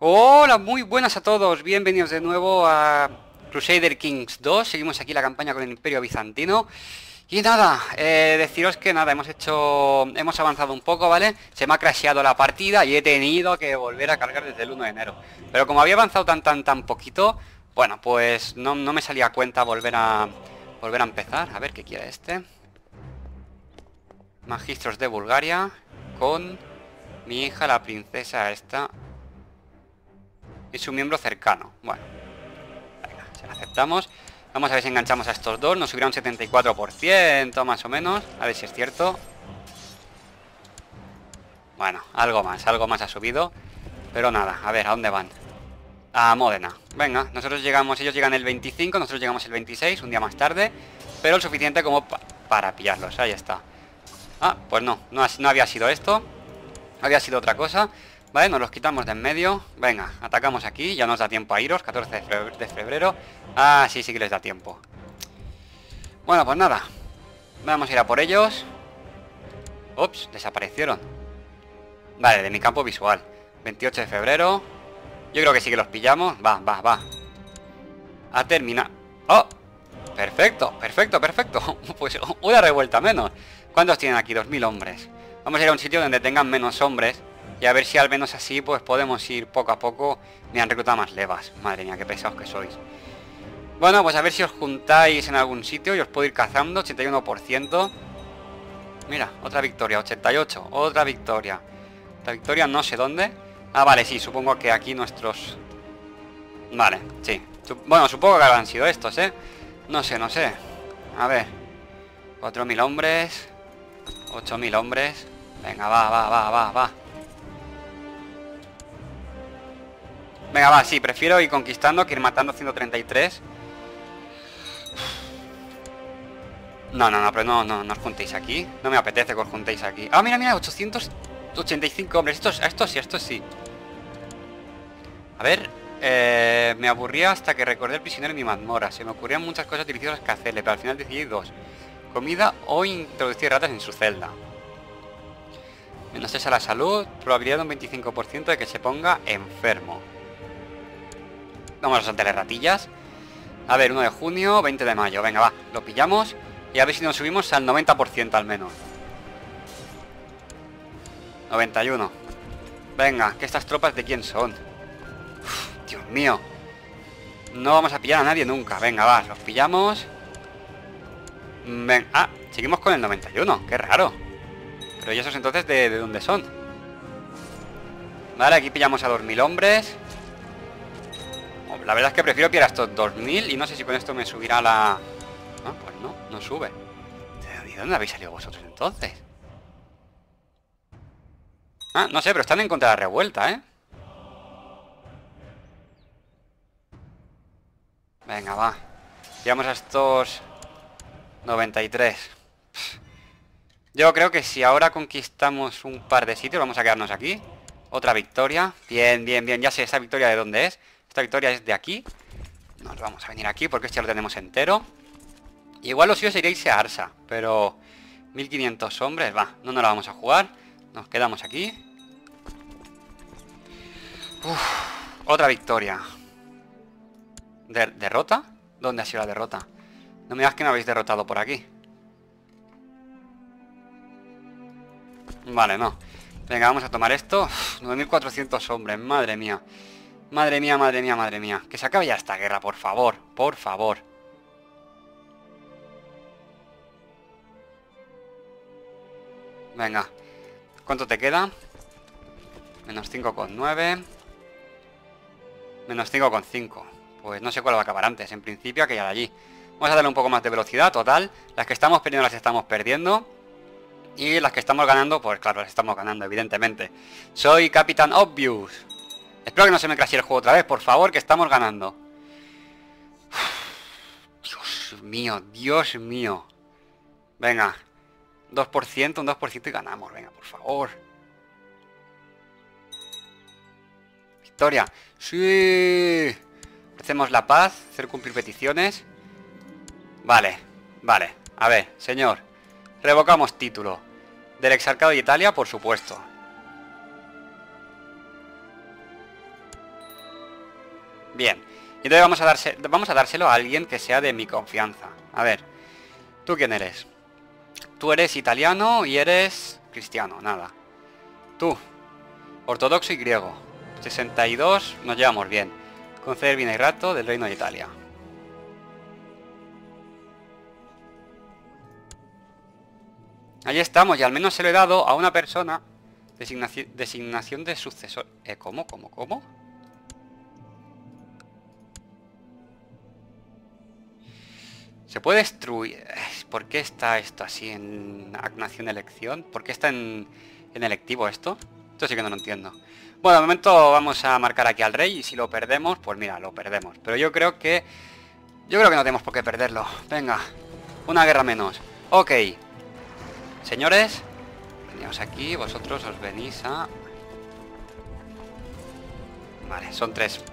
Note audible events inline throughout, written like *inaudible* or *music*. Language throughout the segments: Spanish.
Hola, muy buenas a todos, bienvenidos de nuevo a Crusader Kings 2, seguimos aquí la campaña con el Imperio Bizantino. Y nada, eh, deciros que nada, hemos hecho, hemos avanzado un poco, ¿vale? Se me ha crasheado la partida y he tenido que volver a cargar desde el 1 de enero. Pero como había avanzado tan tan tan poquito, bueno, pues no, no me salía cuenta volver a, volver a empezar. A ver qué quiere este Magistros de Bulgaria con mi hija, la princesa esta y su miembro cercano. Bueno, venga, aceptamos. Vamos a ver si enganchamos a estos dos. Nos subirá un 74% más o menos. A ver si es cierto. Bueno, algo más, algo más ha subido. Pero nada, a ver, ¿a dónde van? A Módena. Venga, nosotros llegamos, ellos llegan el 25, nosotros llegamos el 26, un día más tarde. Pero lo suficiente como para pillarlos, ahí está. Ah, pues no, no, no había sido esto. Había sido otra cosa. Vale, nos los quitamos de en medio. Venga, atacamos aquí, ya nos da tiempo a iros. 14 de febrero. Ah, sí, sí que les da tiempo. Bueno, pues nada. Vamos a ir a por ellos. Ups, desaparecieron. Vale, de mi campo visual. 28 de febrero. Yo creo que sí que los pillamos. Va, va, va. A terminar. ¡Oh! Perfecto, perfecto, perfecto. *laughs* Pues una revuelta menos. ¿Cuántos tienen aquí? 2.000 hombres. Vamos a ir a un sitio donde tengan menos hombres y a ver si al menos así pues podemos ir poco a poco. Me han reclutado más levas. Madre mía, qué pesados que sois. Bueno, pues a ver si os juntáis en algún sitio y os puedo ir cazando. 81%. Mira, otra victoria. 88. Otra victoria. Otra victoria no sé dónde. Ah, vale, sí, supongo que aquí nuestros... Vale, sí. Bueno, supongo que habrán sido estos, ¿eh? No sé, no sé. A ver. 4.000 hombres. 8.000 hombres. Venga, va, va, va, va, va. Venga, va, sí, prefiero ir conquistando que ir matando 133. No, no, no, pero no, no, no os juntéis aquí. No me apetece que os juntéis aquí. Ah, mira, mira, 885 hombres. Estos, estos sí, estos sí. A ver, eh, me aburría hasta que recordé el prisionero en mi mazmorra. Se me ocurrían muchas cosas deliciosas que hacerle, pero al final decidí dos. Comida o introducir ratas en su celda. Menos es a la salud, probabilidad de un 25% de que se ponga enfermo. Vamos a saltar ratillas. A ver, 1 de junio, 20 de mayo. Venga, va, lo pillamos. Y a ver si nos subimos al 90% al menos. 91. Venga, que estas tropas de quién son. Dios mío. No vamos a pillar a nadie nunca. Venga, va, los pillamos. Ven ah, seguimos con el 91. Qué raro. Pero ¿y esos entonces de, de dónde son? Vale, aquí pillamos a 2.000 hombres. La verdad es que prefiero pillar estos 2000 y no sé si con esto me subirá la... Ah, pues no, no sube. ¿De dónde habéis salido vosotros entonces? Ah, no sé, pero están en contra de la revuelta, ¿eh? Venga, va. Llegamos a estos 93. Yo creo que si ahora conquistamos un par de sitios, vamos a quedarnos aquí. Otra victoria. Bien, bien, bien. Ya sé esa victoria de dónde es. Esta victoria es de aquí. Nos vamos a venir aquí porque este ya lo tenemos entero. Igual lo suyo sería irse a Arsa, pero 1500 hombres, va, no nos la vamos a jugar. Nos quedamos aquí. otra victoria. ¿Derrota? ¿Dónde ha sido la derrota? No me digas que no habéis derrotado por aquí. Vale, no. Venga, vamos a tomar esto. 9400 hombres, madre mía. Madre mía, madre mía, madre mía. Que se acabe ya esta guerra, por favor. Por favor. Venga. ¿Cuánto te queda? Menos 5,9. Menos 5,5. Pues no sé cuál va a acabar antes. En principio que ya allí. Vamos a darle un poco más de velocidad, total. Las que estamos perdiendo las estamos perdiendo. Y las que estamos ganando, pues claro, las estamos ganando, evidentemente. Soy Capitán Obvious. Espero que no se me crashe el juego otra vez, por favor, que estamos ganando. Dios mío, Dios mío. Venga. 2%, un 2% y ganamos. Venga, por favor. Victoria. Sí. Hacemos la paz, hacer cumplir peticiones. Vale, vale. A ver, señor. Revocamos título. Del exarcado de Italia, por supuesto. Bien. Entonces vamos a, vamos a dárselo a alguien que sea de mi confianza. A ver. ¿Tú quién eres? Tú eres italiano y eres cristiano, nada. Tú. Ortodoxo y griego. 62, nos llevamos bien. Conceder rato del Reino de Italia. Ahí estamos, y al menos se lo he dado a una persona. Designación, de sucesor. Eh, ¿Cómo? ¿Cómo? ¿Cómo? ¿Se puede destruir? ¿Por qué está esto así en nación elección? ¿Por qué está en, en electivo esto? Esto sí que no lo entiendo. Bueno, de momento vamos a marcar aquí al rey y si lo perdemos, pues mira, lo perdemos. Pero yo creo que... Yo creo que no tenemos por qué perderlo. Venga, una guerra menos. Ok. Señores, venimos aquí, vosotros os venís a... Vale, son tres.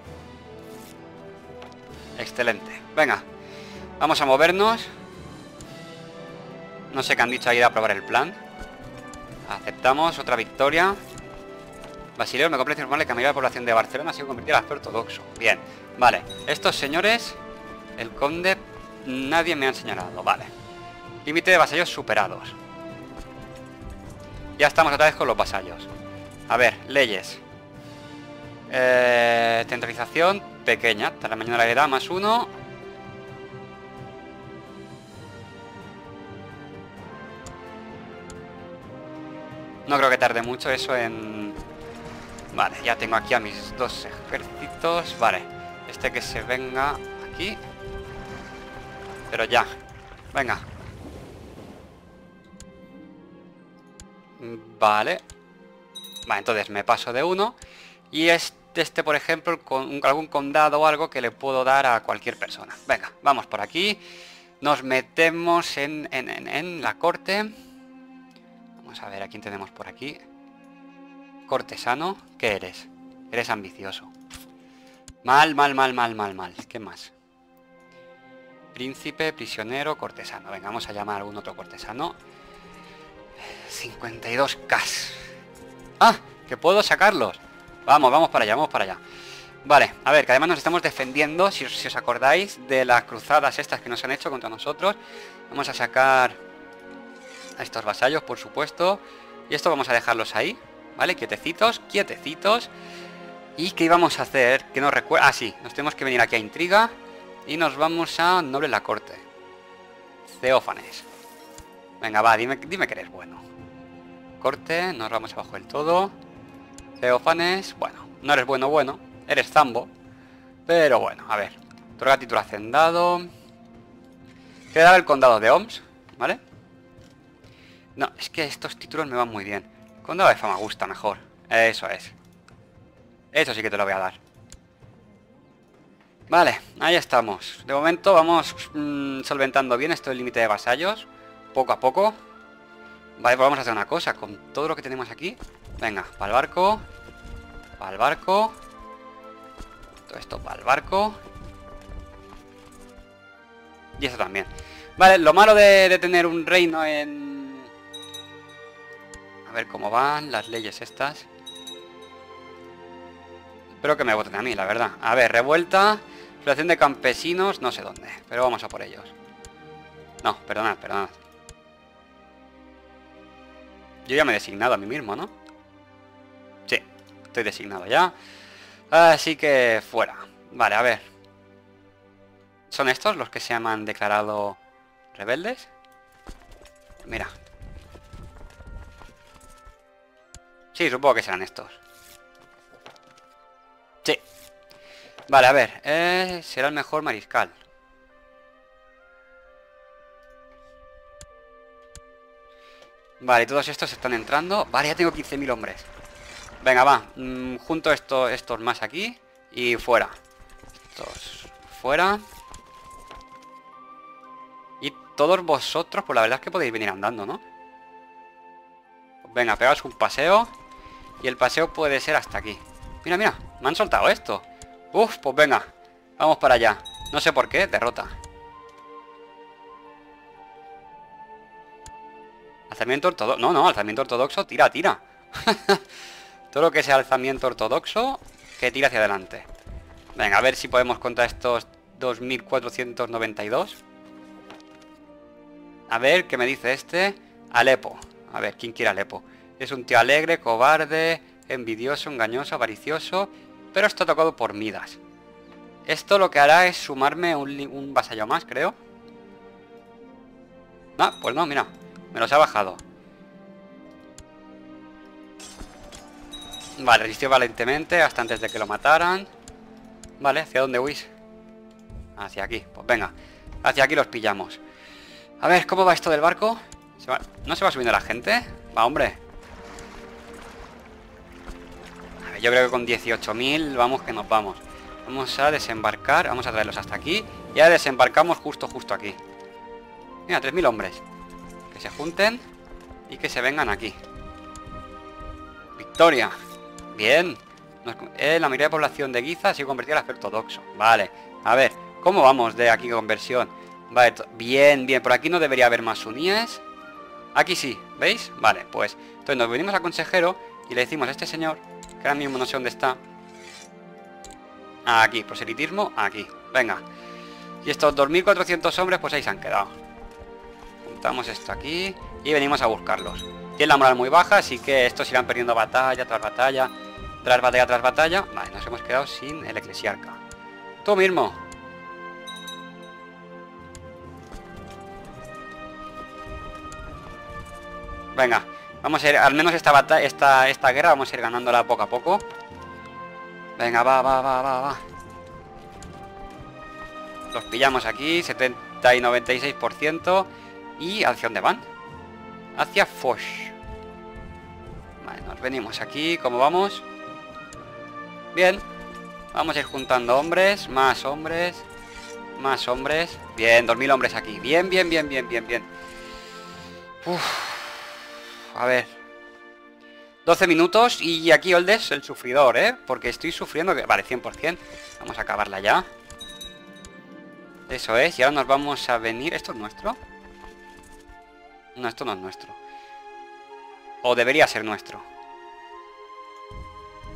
Excelente. Venga, vamos a movernos. No sé qué han dicho ahí a probar el plan. Aceptamos otra victoria. Basileo me completo informarle que la mayoría de la población de Barcelona ha sido convertida al ortodoxo. Bien, vale. Estos señores, el conde, nadie me ha señalado. Vale. Límite de vasallos superados. Ya estamos otra vez con los vasallos. A ver, leyes. Eh, centralización pequeña. Tamaño de la edad más uno. No creo que tarde mucho eso en Vale, ya tengo aquí a mis dos ejércitos. Vale, este que se venga aquí. Pero ya. Venga. Vale. Vale, entonces me paso de uno. Y este, este por ejemplo, con algún condado o algo que le puedo dar a cualquier persona. Venga, vamos por aquí. Nos metemos en, en, en la corte. A ver a quién tenemos por aquí. Cortesano, ¿qué eres? Eres ambicioso. Mal, mal, mal, mal, mal, mal. ¿Qué más? Príncipe, prisionero, cortesano. Venga, vamos a llamar a algún otro cortesano. 52k. ¡Ah! ¡Que puedo sacarlos! Vamos, vamos para allá, vamos para allá. Vale, a ver, que además nos estamos defendiendo, si os acordáis, de las cruzadas estas que nos han hecho contra nosotros. Vamos a sacar a estos vasallos, por supuesto. Y esto vamos a dejarlos ahí. ¿Vale? Quietecitos, quietecitos. ¿Y qué íbamos a hacer? Que nos recuerda... Ah, sí, nos tenemos que venir aquí a Intriga. Y nos vamos a Noble la Corte. Ceófanes. Venga, va, dime, dime que eres bueno. Corte, nos vamos abajo del todo. Ceófanes, bueno, no eres bueno, bueno. Eres Zambo. Pero bueno, a ver. Otorga título hacendado. Queda el condado de Oms, ¿vale? No, es que estos títulos me van muy bien. Condado de fama gusta mejor. Eso es. Eso sí que te lo voy a dar. Vale, ahí estamos. De momento vamos mm, solventando bien esto del límite de vasallos. Poco a poco. Vale, pues vamos a hacer una cosa. Con todo lo que tenemos aquí. Venga, para el barco. Para el barco. Todo esto para el barco. Y eso también. Vale, lo malo de tener un reino en ver cómo van las leyes estas. Espero que me voten a mí, la verdad. A ver, revuelta, relación de campesinos, no sé dónde, pero vamos a por ellos. No, perdonad, perdonad. Yo ya me he designado a mí mismo, ¿no? Sí, estoy designado ya. Así que fuera. Vale, a ver. ¿Son estos los que se han declarado rebeldes? Mira, Sí, supongo que serán estos. Sí. Vale, a ver. Eh, será el mejor mariscal. Vale, todos estos están entrando. Vale, ya tengo 15.000 hombres. Venga, va. Mm, junto esto, estos más aquí. Y fuera. Estos fuera. Y todos vosotros, pues la verdad es que podéis venir andando, ¿no? Venga, pegaos un paseo. Y el paseo puede ser hasta aquí. Mira, mira, me han soltado esto. Uf, pues venga, vamos para allá. No sé por qué, derrota. Alzamiento ortodoxo. No, no, alzamiento ortodoxo, tira, tira. *laughs* Todo lo que sea alzamiento ortodoxo, que tira hacia adelante. Venga, a ver si podemos contra estos 2492. A ver, ¿qué me dice este? Alepo. A ver, ¿quién quiere Alepo? Es un tío alegre, cobarde, envidioso, engañoso, avaricioso, pero está tocado por Midas. Esto lo que hará es sumarme un, un vasallo más, creo. Ah, pues no, mira. Me los ha bajado. Vale, resistió valentemente hasta antes de que lo mataran. Vale, ¿hacia dónde huís? Hacia aquí, pues venga. Hacia aquí los pillamos. A ver, ¿cómo va esto del barco? ¿No se va subiendo la gente? Va, hombre. Yo creo que con 18.000 vamos que nos vamos. Vamos a desembarcar, vamos a traerlos hasta aquí. Ya desembarcamos justo, justo aquí. Mira, 3.000 hombres. Que se junten y que se vengan aquí. Victoria. Bien. Eh, la mayoría de población de Giza ha sido convertida al ortodoxo. Vale. A ver, ¿cómo vamos de aquí conversión? Vale, bien, bien. Por aquí no debería haber más unías. Aquí sí, ¿veis? Vale, pues entonces nos venimos al consejero y le decimos a este señor, mismo no sé dónde está. Aquí, proselitismo, aquí. Venga. Y estos 2.400 hombres pues ahí se han quedado. Juntamos esto aquí y venimos a buscarlos. Tiene la moral muy baja, así que estos irán perdiendo batalla tras batalla, tras batalla tras batalla. Vale, nos hemos quedado sin el eclesiarca. Tú mismo. Venga, vamos a ir, al menos esta batalla, esta, esta guerra vamos a ir ganándola poco a poco. Venga, va, va, va, va, va. Los pillamos aquí, 70 y 96%. ¿Y hacia dónde van? Hacia Foch. Vale, nos venimos aquí, ¿cómo vamos? Bien. Vamos a ir juntando hombres, más hombres, más hombres. Bien, 2000 hombres aquí. Bien, bien, bien, bien, bien, bien. Uf. A ver. 12 minutos y aquí Oldes el sufridor, ¿eh? Porque estoy sufriendo... Que... Vale, 100%. Vamos a acabarla ya. Eso es. Y ahora nos vamos a venir... ¿Esto es nuestro? No, esto no es nuestro. O debería ser nuestro.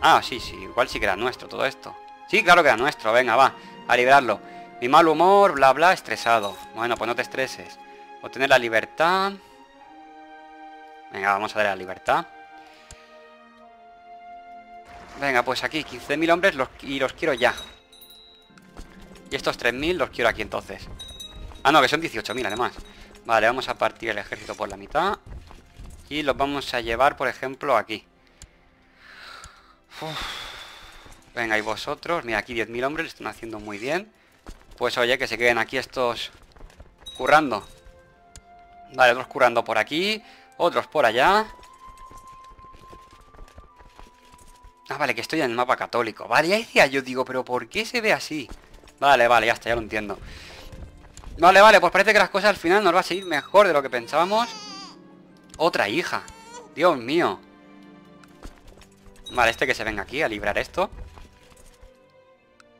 Ah, sí, sí. Igual sí que era nuestro todo esto. Sí, claro que era nuestro. Venga, va. A liberarlo. Mi mal humor, bla, bla, estresado. Bueno, pues no te estreses. Obtener la libertad... Venga, vamos a dar la libertad. Venga, pues aquí 15.000 hombres y los quiero ya. Y estos 3.000 los quiero aquí entonces. Ah, no, que son 18.000 además. Vale, vamos a partir el ejército por la mitad. Y los vamos a llevar, por ejemplo, aquí. Venga, y vosotros. Mira, aquí 10.000 hombres, lo están haciendo muy bien. Pues oye, que se queden aquí estos currando. Vale, otros currando por aquí. Otros por allá. Ah, vale, que estoy en el mapa católico. Vale, ya decía yo, digo, pero ¿por qué se ve así? Vale, vale, ya está, ya lo entiendo. Vale, vale, pues parece que las cosas al final nos va a seguir mejor de lo que pensábamos. Otra hija. Dios mío. Vale, este que se venga aquí a librar esto.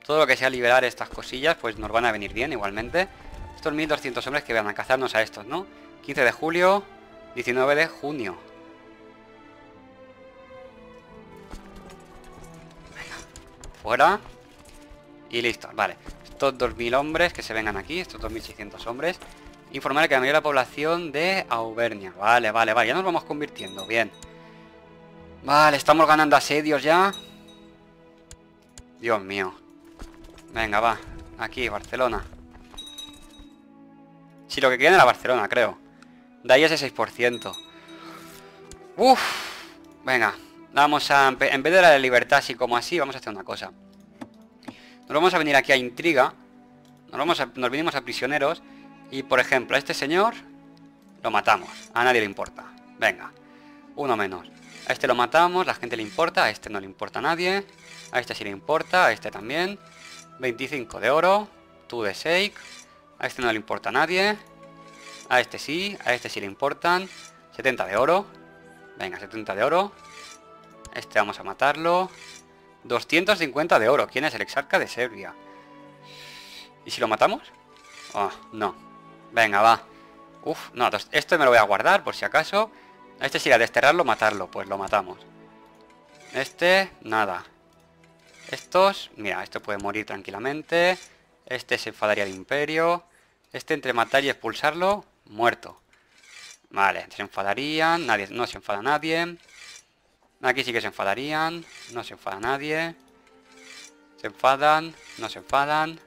Todo lo que sea liberar estas cosillas, pues nos van a venir bien igualmente. Estos 1200 hombres que van a cazarnos a estos, ¿no? 15 de julio, 19 de junio. Fuera. Y listo, vale. Estos 2.000 hombres que se vengan aquí, estos 2.600 hombres. Informar que la mayoría de la población de Auvernia. Vale, vale, vale. Ya nos vamos convirtiendo, bien. Vale, estamos ganando asedios ya. Dios mío. Venga, va. Aquí, Barcelona. Si lo que quieren era Barcelona, creo. De ahí ese 6%. Uf. Venga. Vamos a... En vez de la libertad así como así, vamos a hacer una cosa. Nos vamos a venir aquí a intriga. Nos, vamos a, nos venimos a prisioneros. Y, por ejemplo, a este señor lo matamos. A nadie le importa. Venga. Uno menos. A este lo matamos, la gente le importa. A este no le importa a nadie. A este sí le importa. A este también. 25 de oro. Tú de shake. A este no le importa a nadie. A este sí, a este sí le importan. 70 de oro. Venga, 70 de oro. Este vamos a matarlo. 250 de oro. ¿Quién es el exarca de Serbia? ¿Y si lo matamos? Oh, no. Venga, va. Uf, no, esto me lo voy a guardar por si acaso. Este sí, a desterrarlo, matarlo. Pues lo matamos. Este, nada. Estos, mira, esto puede morir tranquilamente. Este se enfadaría el imperio. Este entre matar y expulsarlo, muerto. Vale, se enfadarían, nadie, no se enfada nadie. Aquí sí que se enfadarían, no se enfada nadie. Se enfadan, no se enfadan.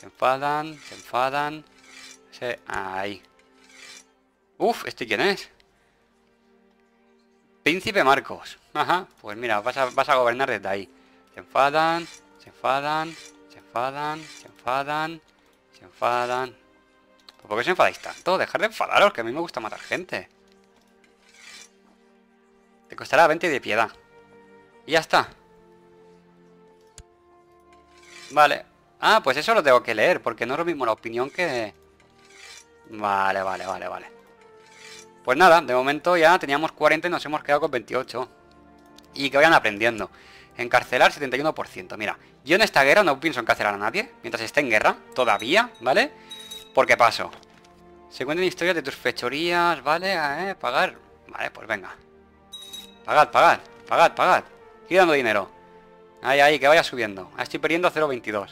Se enfadan, se enfadan. Se... Ahí. Uf, ¿este quién es? Príncipe Marcos. Ajá, pues mira, vas a, vas a gobernar desde ahí. Se enfadan, se enfadan, se enfadan, se enfadan, se enfadan. ¿Por qué os enfadáis tanto? Dejar de enfadaros, que a mí me gusta matar gente. Te costará 20 de piedad. Y ya está. Vale. Ah, pues eso lo tengo que leer, porque no es lo mismo la opinión que... Vale, vale, vale, vale. Pues nada, de momento ya teníamos 40 y nos hemos quedado con 28. Y que vayan aprendiendo. Encarcelar 71%. Mira, yo en esta guerra no pienso encarcelar a nadie, mientras esté en guerra, todavía, ¿vale? Porque paso. Se cuentan historias de tus fechorías, ¿vale? Eh, pagar. Vale, pues venga. Pagad, pagad, pagad, pagad. Estoy dando dinero. Ahí, ahí, que vaya subiendo. Ah, estoy perdiendo 0.22.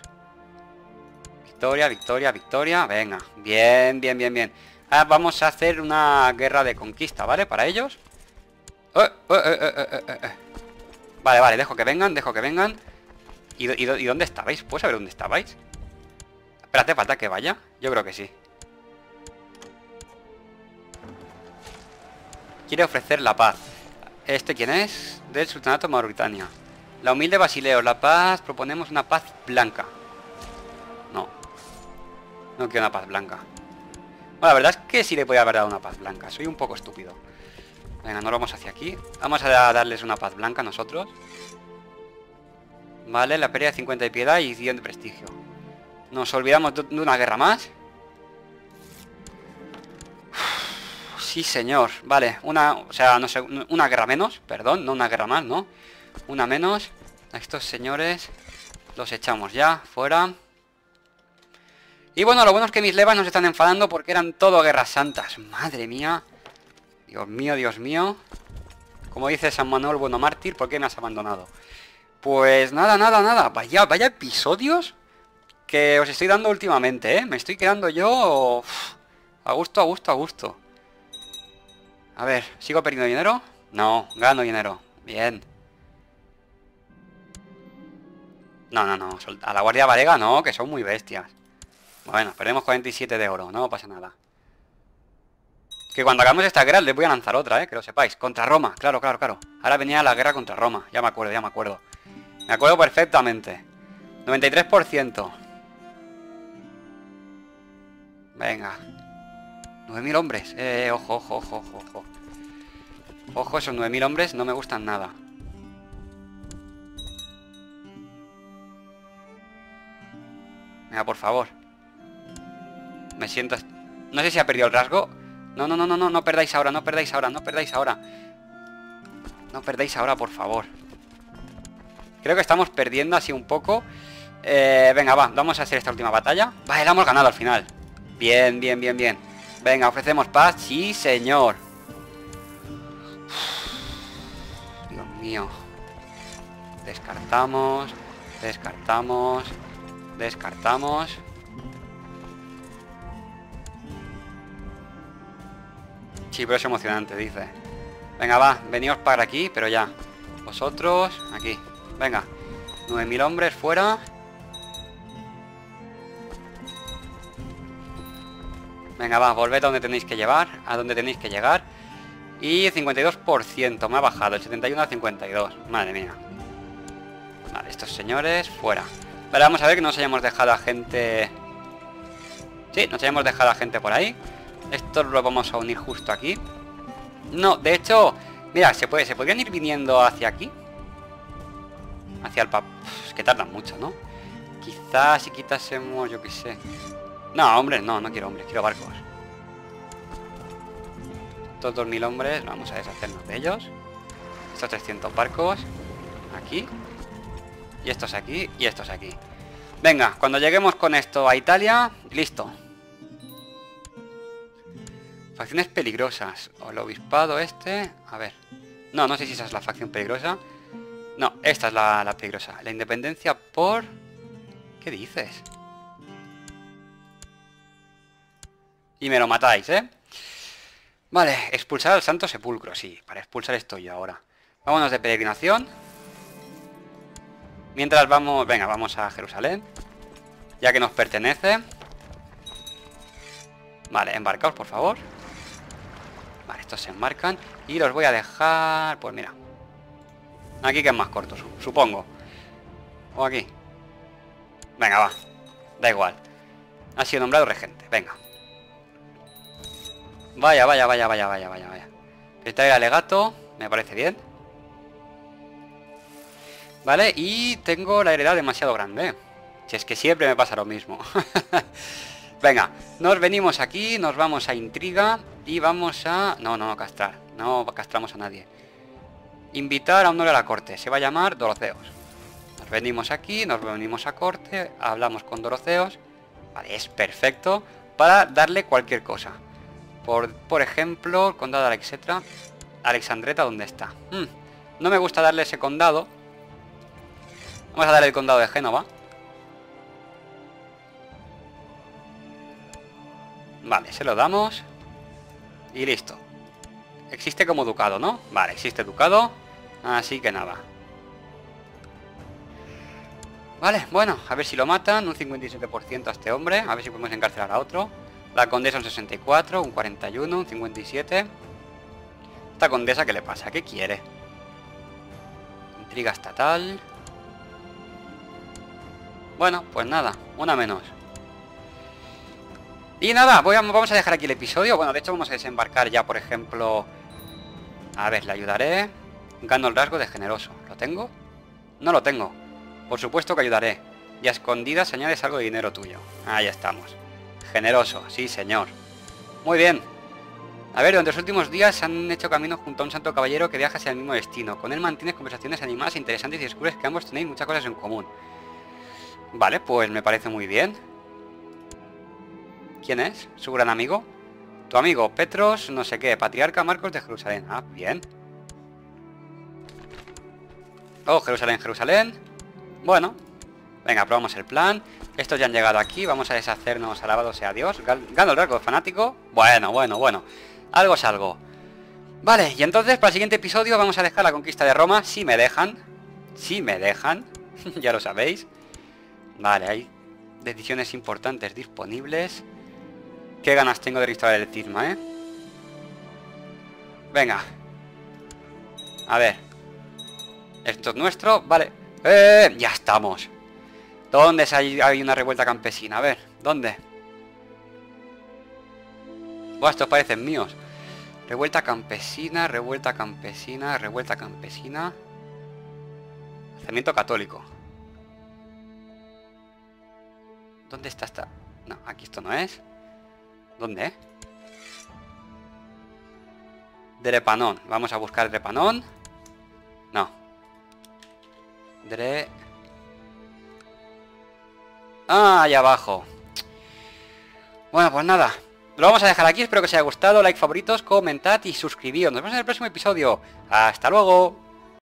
Victoria, victoria, victoria. Venga. Bien, bien, bien, bien. Ahora vamos a hacer una guerra de conquista, ¿vale? Para ellos. Eh, eh, eh, vale, vale, dejo que vengan, dejo que vengan. ¿Y, y dónde estabais? ¿Puedo saber dónde estabais? Espérate, falta que vaya. Yo creo que sí. Quiere ofrecer la paz. ¿Este quién es? Del Sultanato Mauritania. La humilde Basileo. La paz. Proponemos una paz blanca. No. No quiero una paz blanca. Bueno, la verdad es que sí le podía haber dado una paz blanca. Soy un poco estúpido. Venga, no lo vamos hacia aquí. Vamos a darles una paz blanca nosotros. Vale, la pérdida de 50 de piedad y 100 de prestigio. Nos olvidamos de una guerra más. Sí, señor. Vale, una, o sea, no sé, una guerra menos, perdón, no una guerra más, ¿no? Una menos. A estos señores los echamos ya, fuera. Y bueno, lo bueno es que mis levas nos están enfadando porque eran todo guerras santas. Madre mía. Dios mío, Dios mío. Como dice San Manuel Bueno Mártir, ¿por qué me has abandonado? Pues nada, nada, nada. Vaya, vaya episodios que os estoy dando últimamente, ¿eh? Me estoy quedando yo... a gusto, a gusto, a gusto. A ver, ¿sigo perdiendo dinero? No, gano dinero. Bien. No, no, no. A la Guardia Valega no, que son muy bestias. Bueno, perdemos 47 de oro, no pasa nada. Que cuando hagamos esta guerra les voy a lanzar otra, ¿eh? Que lo sepáis. Contra Roma, claro, claro, claro. Ahora venía la guerra contra Roma. Ya me acuerdo, ya me acuerdo. Me acuerdo perfectamente. 93%. Venga. 9.000 hombres. Eh, ojo, ojo, ojo, ojo, ojo. Ojo, esos 9.000 hombres no me gustan nada. Venga, por favor. Me siento... No sé si ha perdido el rasgo. No, no, no, no, no, no perdáis ahora, no perdáis ahora, no perdáis ahora. No perdáis ahora, por favor. Creo que estamos perdiendo así un poco. Eh, venga, va, vamos a hacer esta última batalla. Vale, la hemos ganado al final. Bien, bien, bien, bien. Venga, ofrecemos paz. Sí, señor. Dios mío. Descartamos. Descartamos. Descartamos. Sí, pero es emocionante, dice. Venga, va, veníos para aquí, pero ya. Vosotros, aquí. Venga. 9.000 hombres fuera. Venga, va, volved a donde tenéis que llevar, a donde tenéis que llegar. Y 52%, me ha bajado, el 71 al 52. Madre mía. Vale, estos señores, fuera. Vale, vamos a ver que nos hayamos dejado a gente... Sí, nos hayamos dejado a gente por ahí. Esto lo vamos a unir justo aquí. No, de hecho... Mira, se puede, se podrían ir viniendo hacia aquí. Hacia el pap... Es que tardan mucho, ¿no? Quizás si quitásemos, yo qué sé... No, hombres, no, no quiero hombres, quiero barcos. Estos mil hombres, vamos a deshacernos de ellos. Estos 300 barcos. Aquí. Y estos aquí, y estos aquí. Venga, cuando lleguemos con esto a Italia, listo. Facciones peligrosas. O el obispado este. A ver. No, no sé si esa es la facción peligrosa. No, esta es la peligrosa. La independencia por... ¿Qué dices? Y me lo matáis, ¿eh? Vale, expulsar al Santo Sepulcro, sí. Para expulsar estoy yo ahora. Vámonos de peregrinación. Mientras vamos... Venga, vamos a Jerusalén. Ya que nos pertenece. Vale, embarcaos, por favor. Vale, estos se embarcan. Y los voy a dejar... Pues mira. Aquí que es más corto, supongo. O aquí. Venga, va. Da igual. Ha sido nombrado regente. Venga. Vaya, vaya, vaya, vaya, vaya, vaya, vaya. El alegato. Me parece bien. Vale, y tengo la heredad demasiado grande. Si es que siempre me pasa lo mismo. *laughs* Venga, nos venimos aquí, nos vamos a intriga y vamos a... No, no, no, castrar. No castramos a nadie. Invitar a un a la corte. Se va a llamar Doroceos. Nos venimos aquí, nos venimos a corte, hablamos con Doroceos. Vale, es perfecto para darle cualquier cosa. Por, por ejemplo, condado de Alexetra. Alexandreta, ¿dónde está? Hmm, no me gusta darle ese condado. Vamos a darle el condado de Génova. Vale, se lo damos. Y listo. Existe como ducado, ¿no? Vale, existe ducado. Así que nada. Vale, bueno, a ver si lo matan. Un 57% a este hombre. A ver si podemos encarcelar a otro. La condesa un 64, un 41, un 57. Esta condesa, ¿qué le pasa? ¿Qué quiere? Intriga estatal. Bueno, pues nada, una menos. Y nada, vamos a dejar aquí el episodio. Bueno, de hecho vamos a desembarcar ya, por ejemplo... A ver, le ayudaré. Gano el rasgo de generoso. ¿Lo tengo? No lo tengo. Por supuesto que ayudaré. Y a escondidas añades algo de dinero tuyo. Ahí estamos. Generoso, sí señor. Muy bien. A ver, durante los últimos días se han hecho caminos junto a un santo caballero que viaja hacia el mismo destino. Con él mantienes conversaciones animadas, interesantes y descubres que ambos tenéis muchas cosas en común. Vale, pues me parece muy bien. ¿Quién es? ¿Su gran amigo? Tu amigo, Petros, no sé qué, Patriarca Marcos de Jerusalén. Ah, bien. Oh, Jerusalén, Jerusalén. Bueno. Venga, probamos el plan. Estos ya han llegado aquí. Vamos a deshacernos, alabado sea Dios. Gano el rasgo fanático. Bueno, bueno, bueno. Algo es algo. Vale, y entonces para el siguiente episodio vamos a dejar la conquista de Roma. Si me dejan. Si me dejan. *laughs* ya lo sabéis. Vale, hay decisiones importantes disponibles. Qué ganas tengo de restaurar el cisma, ¿eh? Venga. A ver. Esto es nuestro. Vale. ¡Eh! Ya estamos. ¿Dónde hay, una revuelta campesina? A ver, ¿dónde? Buah, estos parecen míos. Revuelta campesina, revuelta campesina, revuelta campesina. Hacimiento católico. ¿Dónde está esta? No, aquí esto no es. ¿Dónde? Drepanón. Vamos a buscar Drepanón. No. Dre... Ah, ahí abajo. Bueno, pues nada. Lo vamos a dejar aquí. Espero que os haya gustado. Like, favoritos, comentad y suscribíos. Nos vemos en el próximo episodio. Hasta luego.